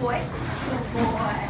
boy. Good boy.